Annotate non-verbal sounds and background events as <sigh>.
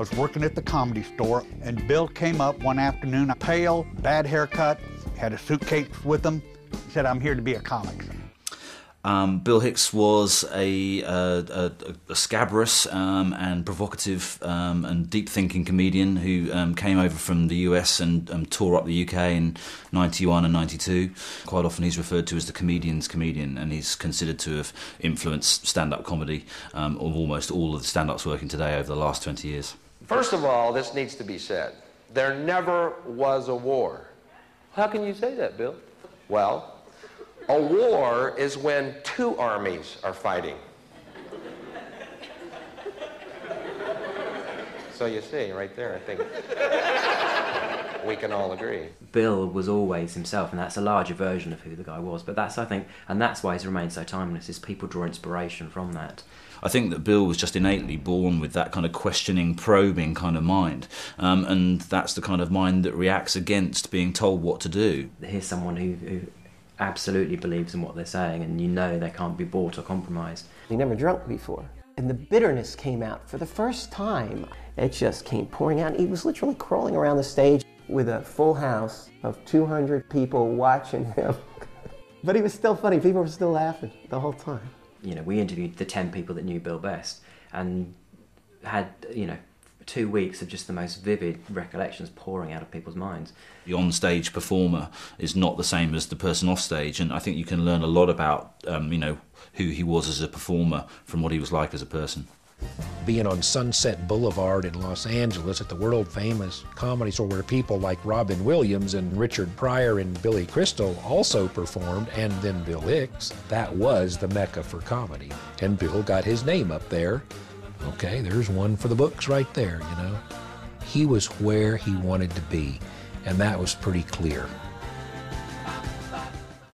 was working at the comedy store, and Bill came up one afternoon, a pale, bad haircut, had a suitcase with him. He said, I'm here to be a comic. Um, Bill Hicks was a, a, a scabrous um, and provocative um, and deep thinking comedian who um, came over from the US and um, tore up the UK in 91 and 92. Quite often he's referred to as the comedian's comedian, and he's considered to have influenced stand up comedy um, of almost all of the stand ups working today over the last 20 years. First of all, this needs to be said there never was a war. How can you say that, Bill? Well, a war is when two armies are fighting. So you see, right there, I think we can all agree. Bill was always himself, and that's a larger version of who the guy was. But that's, I think, and that's why he's remained so timeless. Is people draw inspiration from that. I think that Bill was just innately born with that kind of questioning, probing kind of mind, um, and that's the kind of mind that reacts against being told what to do. Here's someone who, who absolutely believes in what they're saying, and you know they can't be bought or compromised. He never drunk before. And the bitterness came out for the first time. It just came pouring out. He was literally crawling around the stage with a full house of 200 people watching him. <laughs> but he was still funny. People were still laughing the whole time. You know, we interviewed the 10 people that knew Bill best and had, you know, two weeks of just the most vivid recollections pouring out of people's minds. The on-stage performer is not the same as the person off stage, and I think you can learn a lot about, um, you know, who he was as a performer from what he was like as a person. Being on Sunset Boulevard in Los Angeles at the world famous comedy store where people like Robin Williams and Richard Pryor and Billy Crystal also performed, and then Bill Hicks, that was the mecca for comedy. And Bill got his name up there Okay, there's one for the books right there, you know. He was where he wanted to be, and that was pretty clear.